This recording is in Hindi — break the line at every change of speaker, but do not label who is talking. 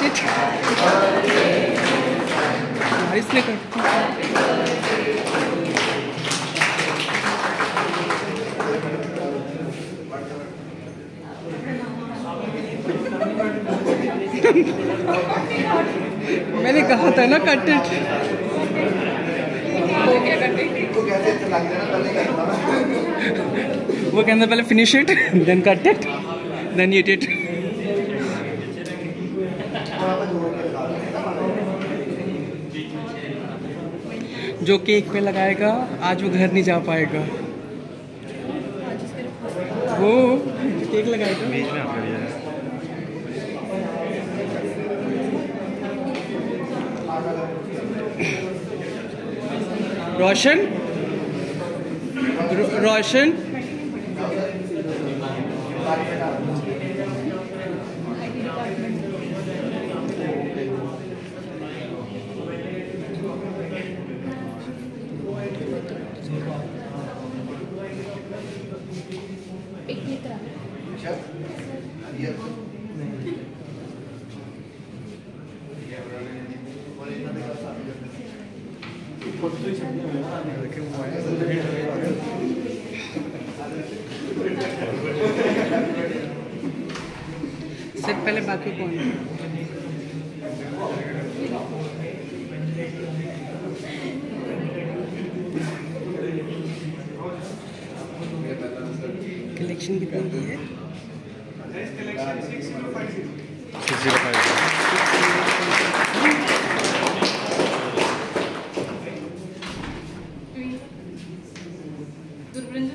हाँ, इसलिए मैंने कहा था ना कट इट वो कहते पहले finish it then cut it then eat it जो केक पे लगाएगा, आज वो घर नहीं जा पाएगा। वो केक लगाएगा। रोशन? रोशन? सिर्फ़ पहले बाकी कौन कलेक्शन कितनी की है?
Cecília faz isso.
Cecília faz isso. Dur Brenda.